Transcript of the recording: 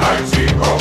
I-T-O